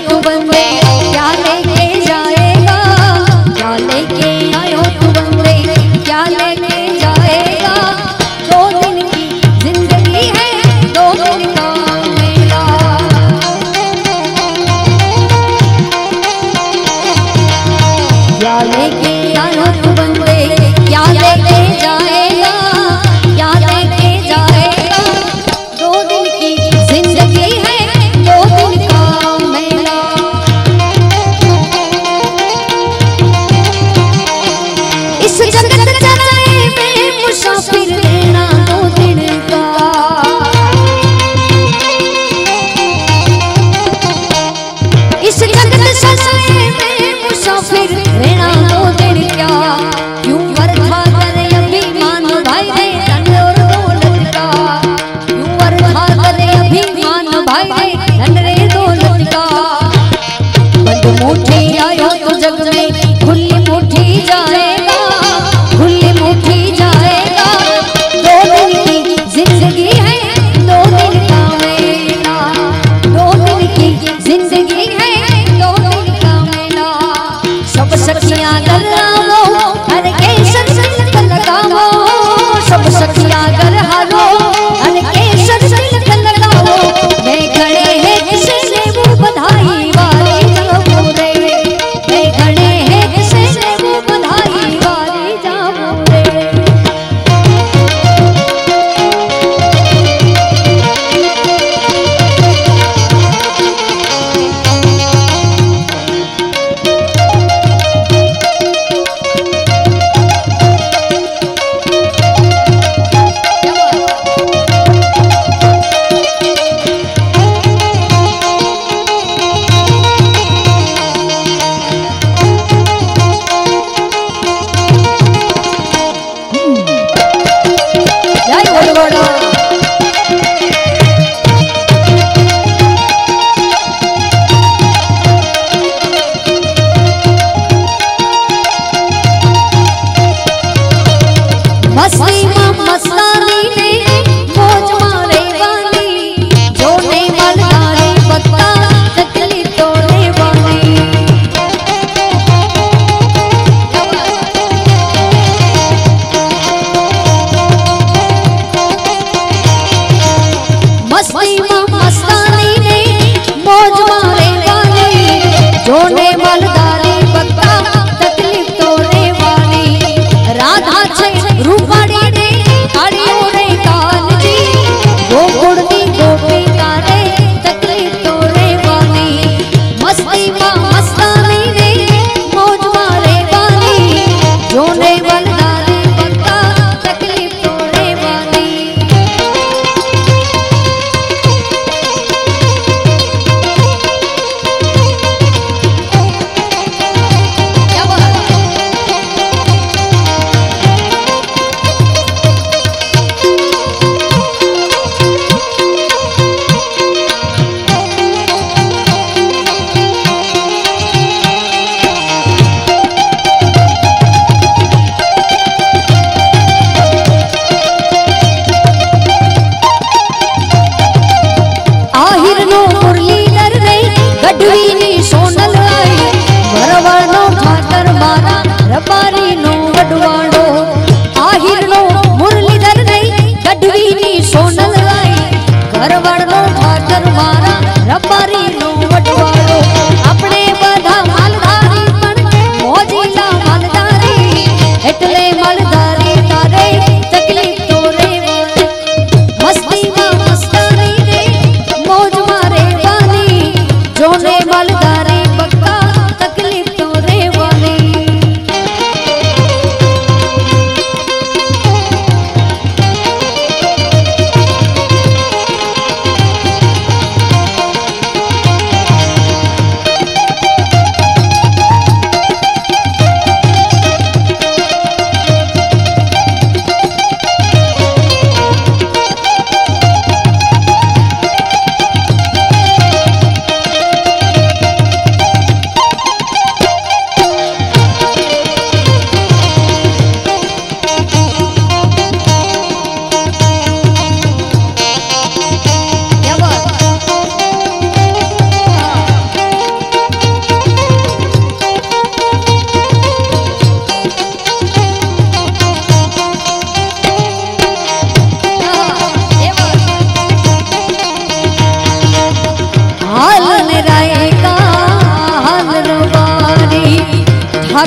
tu bandera. मस्ती में मस्तानी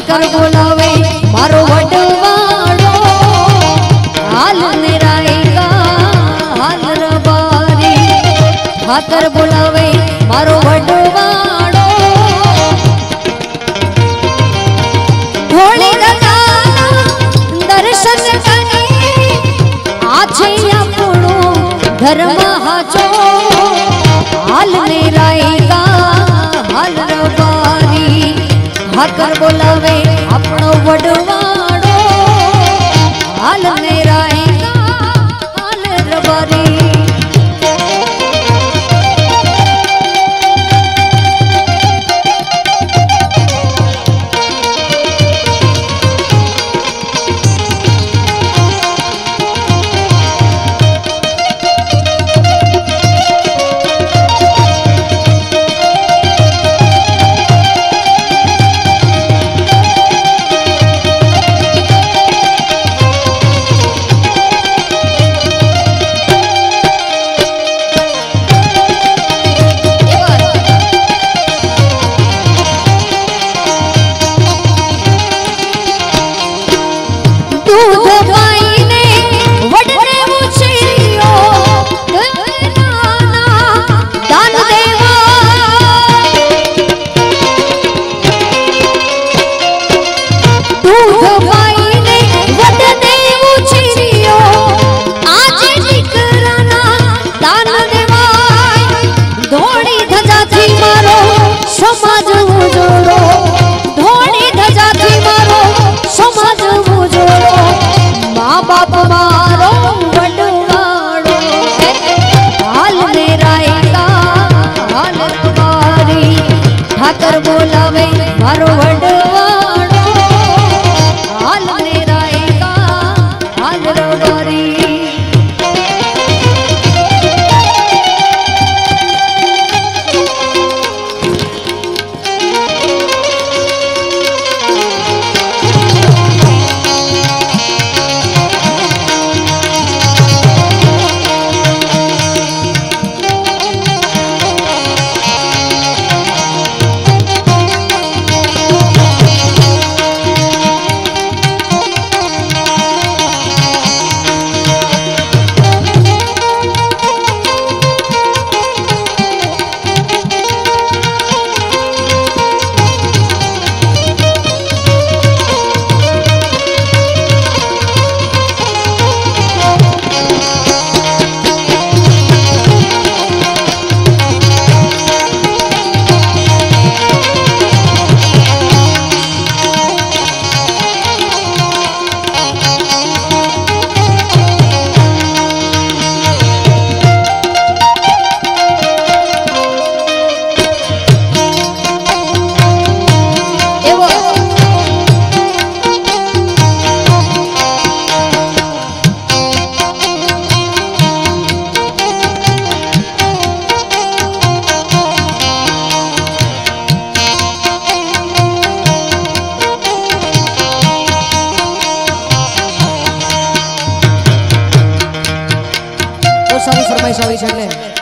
ઠાકર બોલાવે, મારો વડવાડો હાલ હાલ રબારી. ઠાકર બોલાવે, મારો વડવાડો ભોળી દર્શન કરી, આજે આપણો ધર્મ હાચો હાલ ને હાલ હાકર બોલાવે આપણો વડવાડો ઠાકર બોલાવે મારો વડવાડો ફરમાઈશ આવી છે એટલે